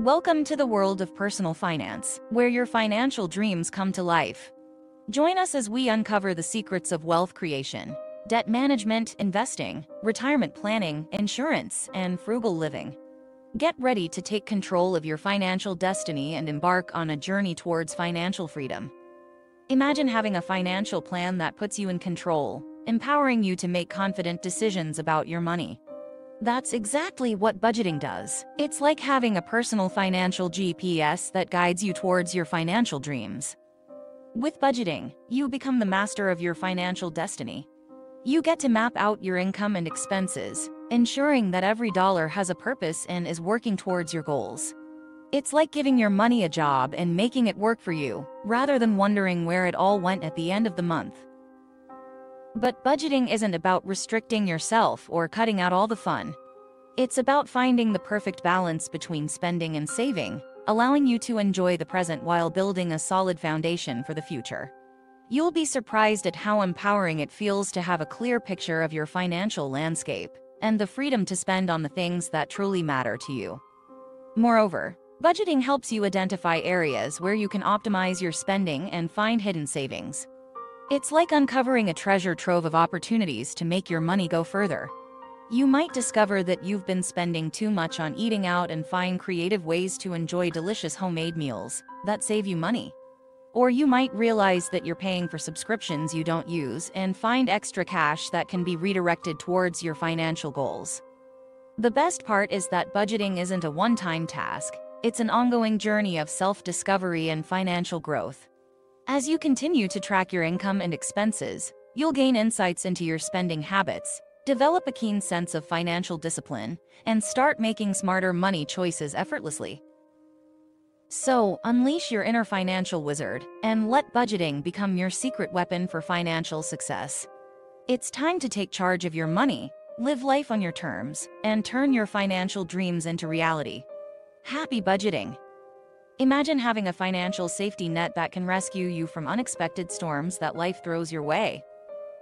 Welcome to the world of personal finance, where your financial dreams come to life. Join us as we uncover the secrets of wealth creation, debt management, investing, retirement planning, insurance, and frugal living. Get ready to take control of your financial destiny and embark on a journey towards financial freedom. Imagine having a financial plan that puts you in control, empowering you to make confident decisions about your money. That's exactly what budgeting does. It's like having a personal financial GPS that guides you towards your financial dreams. With budgeting, you become the master of your financial destiny. You get to map out your income and expenses, ensuring that every dollar has a purpose and is working towards your goals. It's like giving your money a job and making it work for you, rather than wondering where it all went at the end of the month. But budgeting isn't about restricting yourself or cutting out all the fun. It's about finding the perfect balance between spending and saving, allowing you to enjoy the present while building a solid foundation for the future. You'll be surprised at how empowering it feels to have a clear picture of your financial landscape and the freedom to spend on the things that truly matter to you. Moreover, budgeting helps you identify areas where you can optimize your spending and find hidden savings. It's like uncovering a treasure trove of opportunities to make your money go further. You might discover that you've been spending too much on eating out and find creative ways to enjoy delicious homemade meals that save you money. Or you might realize that you're paying for subscriptions you don't use and find extra cash that can be redirected towards your financial goals. The best part is that budgeting isn't a one-time task, it's an ongoing journey of self-discovery and financial growth. As you continue to track your income and expenses, you'll gain insights into your spending habits, develop a keen sense of financial discipline, and start making smarter money choices effortlessly. So, unleash your inner financial wizard and let budgeting become your secret weapon for financial success. It's time to take charge of your money, live life on your terms, and turn your financial dreams into reality. Happy budgeting! Imagine having a financial safety net that can rescue you from unexpected storms that life throws your way.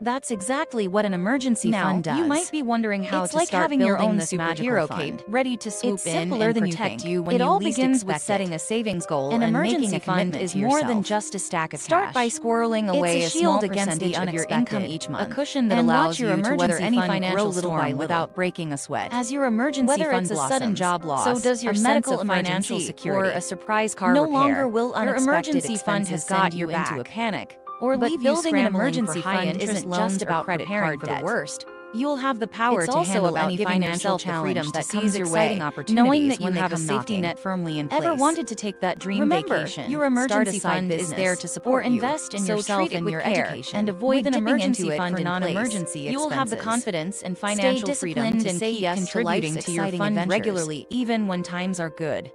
That's exactly what an emergency Now, fund does. you might be wondering how It's to like start having your building own this superhero cape. ready to swoop It's in simpler and than you protect think. you when It you all least begins with setting it. a savings goal An and emergency making a fund commitment is to more than just a stack of Start cash. by squirreling It's away a a, shield small against the percentage of your income each a cushion that and allows your you to weather any financial little storm without breaking a sweat. As your emergency Whether fund it's a sudden job loss, so does your a medical of financial security. or a surprise car No repair, longer will your unexpected emergency fund has expenses got send you you into a panic, or But leave building an emergency fund isn't just about credit preparing card for the debt. worst. You'll have the power It's to also handle about any giving financial the challenge freedom to that comes your way, knowing that you have a safety knocking. net firmly in place. Ever wanted to take that dream Remember, vacation? your emergency fund is business, there to or support you, invest in yourself and your care education and avoid with an emergency fund for non-emergency You'll have the confidence and financial freedom to and say keep yes contributing life's to your fund adventures. regularly, even when times are good.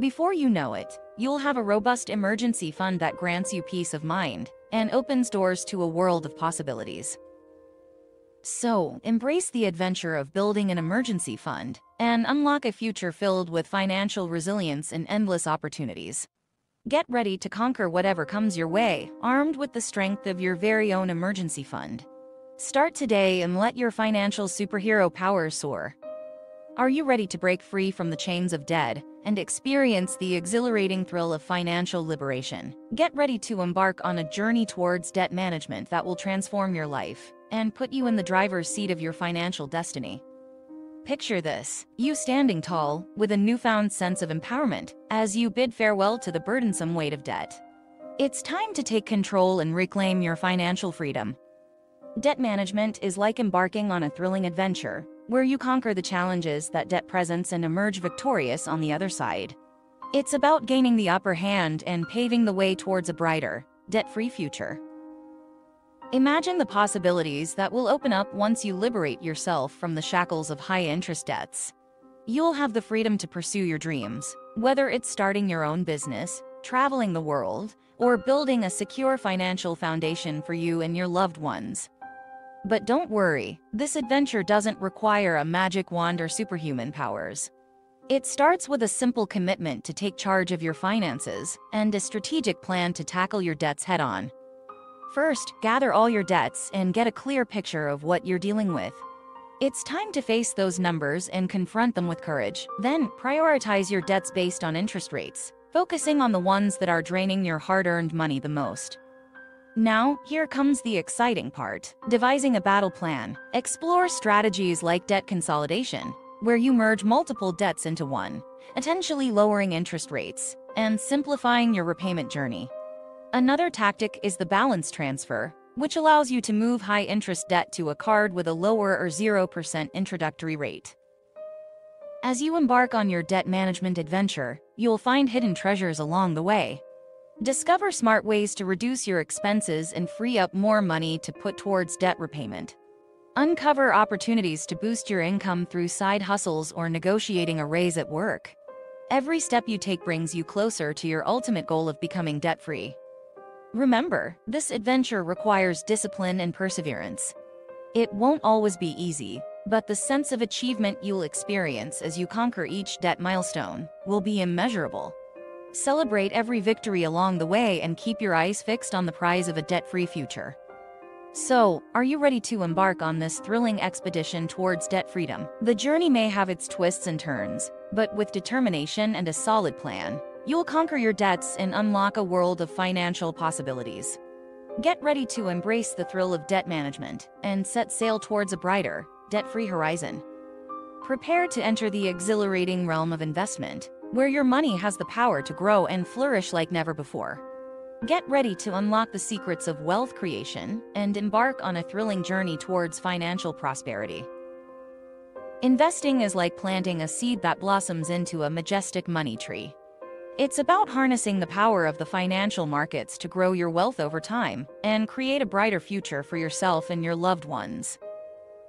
Before you know it, you'll have a robust emergency fund that grants you peace of mind and opens doors to a world of possibilities. So, embrace the adventure of building an emergency fund and unlock a future filled with financial resilience and endless opportunities. Get ready to conquer whatever comes your way, armed with the strength of your very own emergency fund. Start today and let your financial superhero powers soar. Are you ready to break free from the chains of debt and experience the exhilarating thrill of financial liberation? Get ready to embark on a journey towards debt management that will transform your life and put you in the driver's seat of your financial destiny. Picture this you standing tall, with a newfound sense of empowerment, as you bid farewell to the burdensome weight of debt. It's time to take control and reclaim your financial freedom. Debt management is like embarking on a thrilling adventure, where you conquer the challenges that debt presents and emerge victorious on the other side. It's about gaining the upper hand and paving the way towards a brighter, debt-free future. Imagine the possibilities that will open up once you liberate yourself from the shackles of high-interest debts. You'll have the freedom to pursue your dreams, whether it's starting your own business, traveling the world, or building a secure financial foundation for you and your loved ones. But don't worry, this adventure doesn't require a magic wand or superhuman powers. It starts with a simple commitment to take charge of your finances and a strategic plan to tackle your debts head on. First, gather all your debts and get a clear picture of what you're dealing with. It's time to face those numbers and confront them with courage. Then, prioritize your debts based on interest rates, focusing on the ones that are draining your hard-earned money the most. Now, here comes the exciting part. Devising a battle plan. Explore strategies like debt consolidation, where you merge multiple debts into one, potentially lowering interest rates and simplifying your repayment journey. Another tactic is the balance transfer, which allows you to move high-interest debt to a card with a lower or 0% introductory rate. As you embark on your debt management adventure, you'll find hidden treasures along the way. Discover smart ways to reduce your expenses and free up more money to put towards debt repayment. Uncover opportunities to boost your income through side hustles or negotiating a raise at work. Every step you take brings you closer to your ultimate goal of becoming debt-free. Remember, this adventure requires discipline and perseverance. It won't always be easy, but the sense of achievement you'll experience as you conquer each debt milestone will be immeasurable. Celebrate every victory along the way and keep your eyes fixed on the prize of a debt-free future. So, are you ready to embark on this thrilling expedition towards debt freedom? The journey may have its twists and turns, but with determination and a solid plan, you'll conquer your debts and unlock a world of financial possibilities. Get ready to embrace the thrill of debt management and set sail towards a brighter, debt-free horizon. Prepare to enter the exhilarating realm of investment, where your money has the power to grow and flourish like never before. Get ready to unlock the secrets of wealth creation and embark on a thrilling journey towards financial prosperity. Investing is like planting a seed that blossoms into a majestic money tree. It's about harnessing the power of the financial markets to grow your wealth over time and create a brighter future for yourself and your loved ones.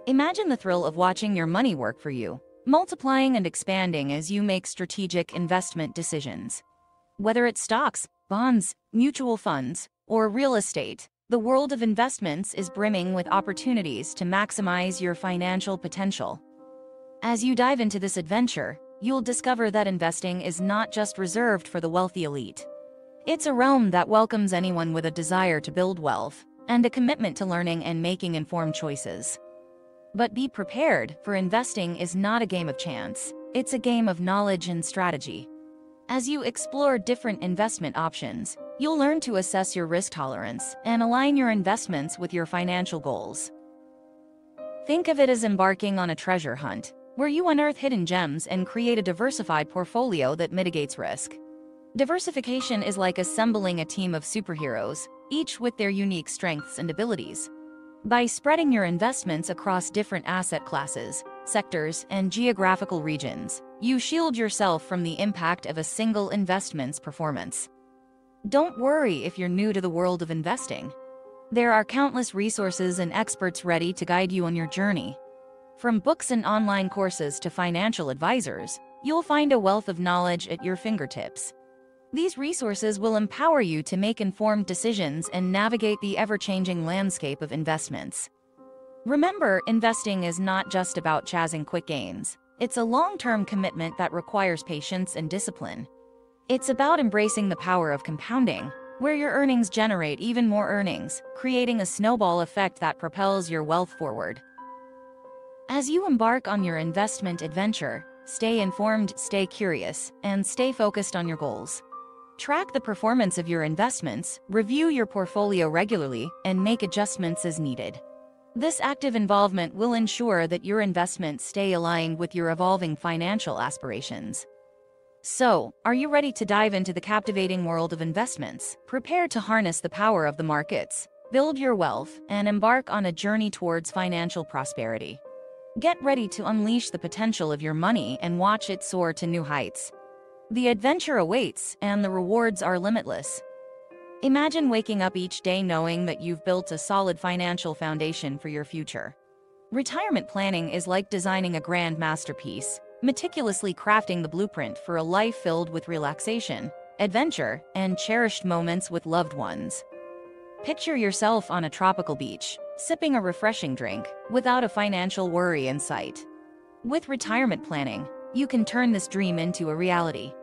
Imagine the thrill of watching your money work for you, multiplying and expanding as you make strategic investment decisions. Whether it's stocks, bonds, mutual funds, or real estate, the world of investments is brimming with opportunities to maximize your financial potential. As you dive into this adventure, you'll discover that investing is not just reserved for the wealthy elite. It's a realm that welcomes anyone with a desire to build wealth and a commitment to learning and making informed choices. But be prepared, for investing is not a game of chance. It's a game of knowledge and strategy. As you explore different investment options, you'll learn to assess your risk tolerance and align your investments with your financial goals. Think of it as embarking on a treasure hunt, where you unearth hidden gems and create a diversified portfolio that mitigates risk. Diversification is like assembling a team of superheroes, each with their unique strengths and abilities. By spreading your investments across different asset classes, sectors, and geographical regions, you shield yourself from the impact of a single investment's performance. Don't worry if you're new to the world of investing. There are countless resources and experts ready to guide you on your journey. From books and online courses to financial advisors, you'll find a wealth of knowledge at your fingertips. These resources will empower you to make informed decisions and navigate the ever-changing landscape of investments. Remember, investing is not just about chasing quick gains. It's a long-term commitment that requires patience and discipline. It's about embracing the power of compounding, where your earnings generate even more earnings, creating a snowball effect that propels your wealth forward. As you embark on your investment adventure, stay informed, stay curious, and stay focused on your goals. Track the performance of your investments, review your portfolio regularly, and make adjustments as needed. This active involvement will ensure that your investments stay aligned with your evolving financial aspirations. So, are you ready to dive into the captivating world of investments? Prepare to harness the power of the markets, build your wealth, and embark on a journey towards financial prosperity. Get ready to unleash the potential of your money and watch it soar to new heights. The adventure awaits, and the rewards are limitless. Imagine waking up each day knowing that you've built a solid financial foundation for your future. Retirement planning is like designing a grand masterpiece, meticulously crafting the blueprint for a life filled with relaxation, adventure, and cherished moments with loved ones. Picture yourself on a tropical beach, sipping a refreshing drink, without a financial worry in sight. With retirement planning, you can turn this dream into a reality.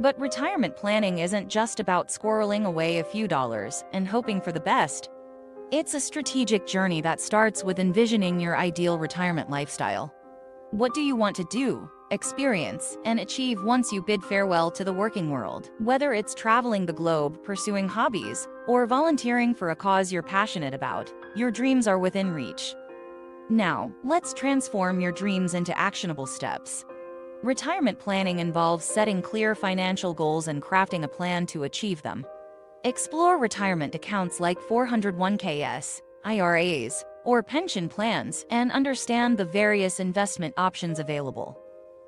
But retirement planning isn't just about squirreling away a few dollars and hoping for the best. It's a strategic journey that starts with envisioning your ideal retirement lifestyle. What do you want to do, experience, and achieve once you bid farewell to the working world? Whether it's traveling the globe, pursuing hobbies, or volunteering for a cause you're passionate about, your dreams are within reach. Now, let's transform your dreams into actionable steps. Retirement planning involves setting clear financial goals and crafting a plan to achieve them. Explore retirement accounts like 401ks, IRAs, or pension plans and understand the various investment options available.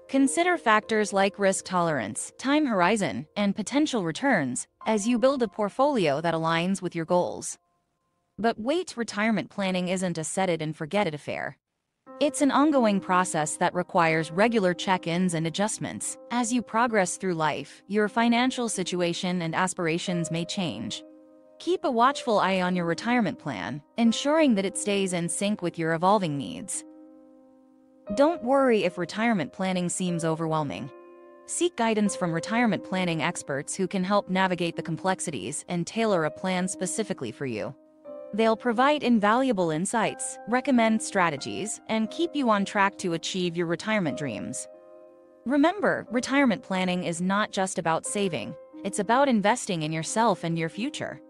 Consider factors like risk tolerance, time horizon, and potential returns as you build a portfolio that aligns with your goals. But wait, retirement planning isn't a set it and forget it affair. It's an ongoing process that requires regular check-ins and adjustments. As you progress through life, your financial situation and aspirations may change. Keep a watchful eye on your retirement plan, ensuring that it stays in sync with your evolving needs. Don't worry if retirement planning seems overwhelming. Seek guidance from retirement planning experts who can help navigate the complexities and tailor a plan specifically for you. They'll provide invaluable insights, recommend strategies, and keep you on track to achieve your retirement dreams. Remember, retirement planning is not just about saving, it's about investing in yourself and your future.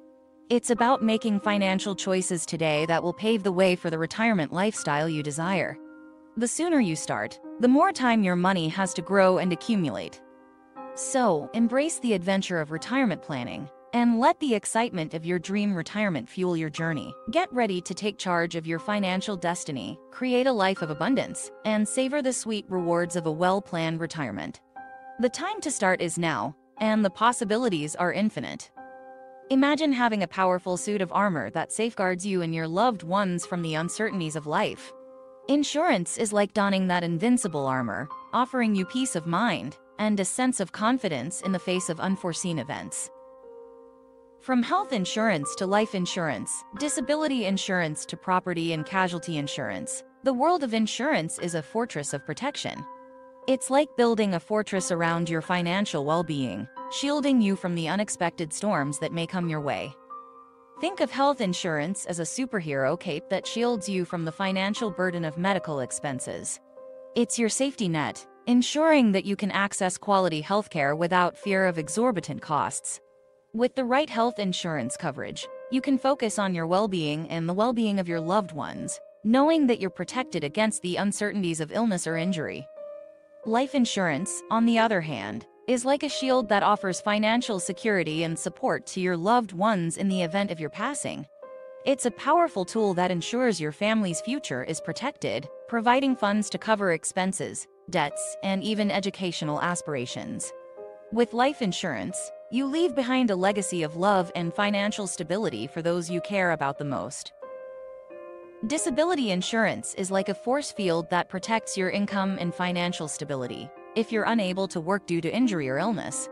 It's about making financial choices today that will pave the way for the retirement lifestyle you desire. The sooner you start, the more time your money has to grow and accumulate. So, embrace the adventure of retirement planning and let the excitement of your dream retirement fuel your journey. Get ready to take charge of your financial destiny, create a life of abundance, and savor the sweet rewards of a well-planned retirement. The time to start is now, and the possibilities are infinite. Imagine having a powerful suit of armor that safeguards you and your loved ones from the uncertainties of life. Insurance is like donning that invincible armor, offering you peace of mind and a sense of confidence in the face of unforeseen events. From health insurance to life insurance, disability insurance to property and casualty insurance, the world of insurance is a fortress of protection. It's like building a fortress around your financial well-being, shielding you from the unexpected storms that may come your way. Think of health insurance as a superhero cape that shields you from the financial burden of medical expenses. It's your safety net, ensuring that you can access quality healthcare without fear of exorbitant costs. With the right health insurance coverage, you can focus on your well-being and the well-being of your loved ones, knowing that you're protected against the uncertainties of illness or injury. Life insurance, on the other hand, is like a shield that offers financial security and support to your loved ones in the event of your passing. It's a powerful tool that ensures your family's future is protected, providing funds to cover expenses, debts, and even educational aspirations. With life insurance, you leave behind a legacy of love and financial stability for those you care about the most. Disability insurance is like a force field that protects your income and financial stability if you're unable to work due to injury or illness.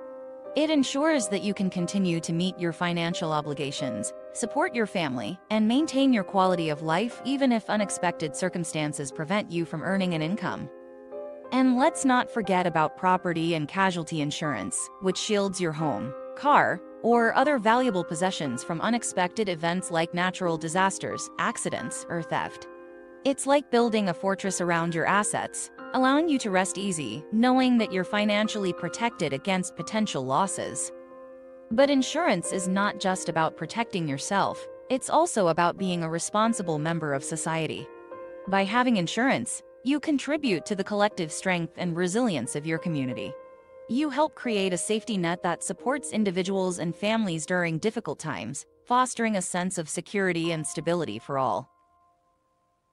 It ensures that you can continue to meet your financial obligations, support your family, and maintain your quality of life even if unexpected circumstances prevent you from earning an income. And let's not forget about property and casualty insurance, which shields your home, car, or other valuable possessions from unexpected events like natural disasters, accidents, or theft. It's like building a fortress around your assets, allowing you to rest easy, knowing that you're financially protected against potential losses. But insurance is not just about protecting yourself, it's also about being a responsible member of society. By having insurance, you contribute to the collective strength and resilience of your community. You help create a safety net that supports individuals and families during difficult times, fostering a sense of security and stability for all.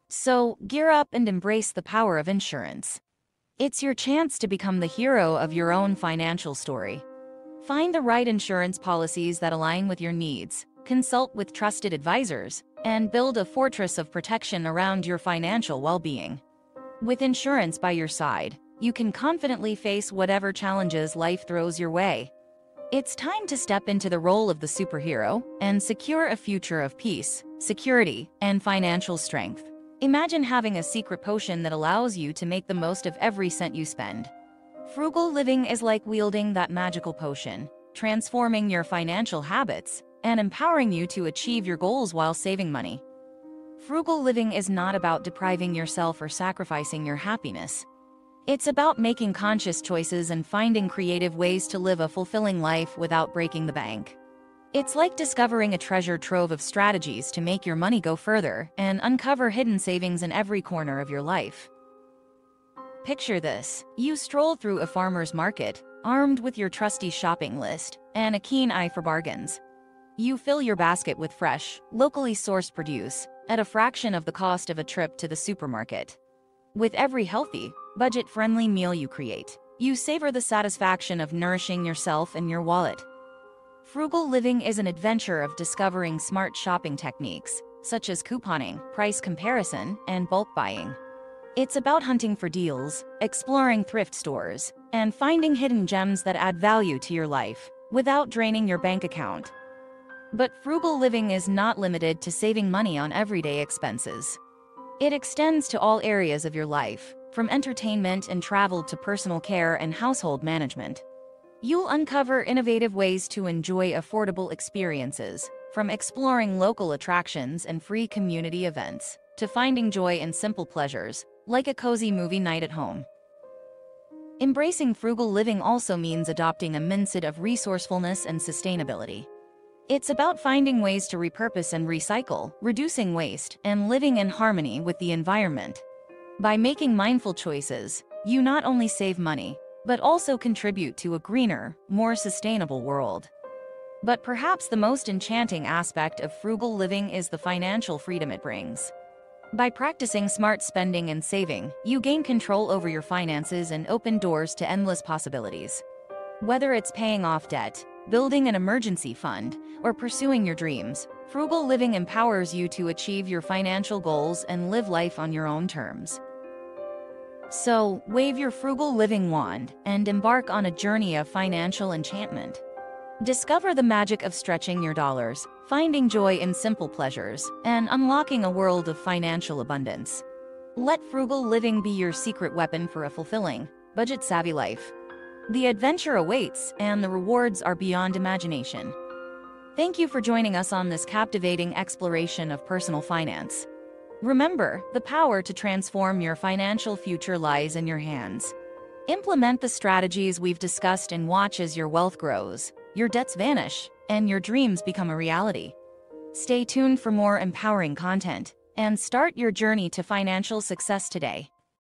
So, gear up and embrace the power of insurance. It's your chance to become the hero of your own financial story. Find the right insurance policies that align with your needs, consult with trusted advisors, and build a fortress of protection around your financial well-being. With insurance by your side, you can confidently face whatever challenges life throws your way. It's time to step into the role of the superhero and secure a future of peace, security, and financial strength. Imagine having a secret potion that allows you to make the most of every cent you spend. Frugal living is like wielding that magical potion, transforming your financial habits and empowering you to achieve your goals while saving money. Frugal living is not about depriving yourself or sacrificing your happiness. It's about making conscious choices and finding creative ways to live a fulfilling life without breaking the bank. It's like discovering a treasure trove of strategies to make your money go further and uncover hidden savings in every corner of your life. Picture this. You stroll through a farmer's market, armed with your trusty shopping list and a keen eye for bargains. You fill your basket with fresh, locally sourced produce at a fraction of the cost of a trip to the supermarket. With every healthy, budget-friendly meal you create, you savor the satisfaction of nourishing yourself and your wallet. Frugal living is an adventure of discovering smart shopping techniques, such as couponing, price comparison, and bulk buying. It's about hunting for deals, exploring thrift stores, and finding hidden gems that add value to your life, without draining your bank account. But frugal living is not limited to saving money on everyday expenses. It extends to all areas of your life, from entertainment and travel to personal care and household management. You'll uncover innovative ways to enjoy affordable experiences, from exploring local attractions and free community events, to finding joy in simple pleasures, like a cozy movie night at home. Embracing frugal living also means adopting a mindset of resourcefulness and sustainability. It's about finding ways to repurpose and recycle, reducing waste, and living in harmony with the environment. By making mindful choices, you not only save money, but also contribute to a greener, more sustainable world. But perhaps the most enchanting aspect of frugal living is the financial freedom it brings. By practicing smart spending and saving, you gain control over your finances and open doors to endless possibilities. Whether it's paying off debt, building an emergency fund, or pursuing your dreams, frugal living empowers you to achieve your financial goals and live life on your own terms. So, wave your frugal living wand and embark on a journey of financial enchantment. Discover the magic of stretching your dollars, finding joy in simple pleasures, and unlocking a world of financial abundance. Let frugal living be your secret weapon for a fulfilling, budget-savvy life. The adventure awaits, and the rewards are beyond imagination. Thank you for joining us on this captivating exploration of personal finance. Remember, the power to transform your financial future lies in your hands. Implement the strategies we've discussed and watch as your wealth grows, your debts vanish, and your dreams become a reality. Stay tuned for more empowering content and start your journey to financial success today.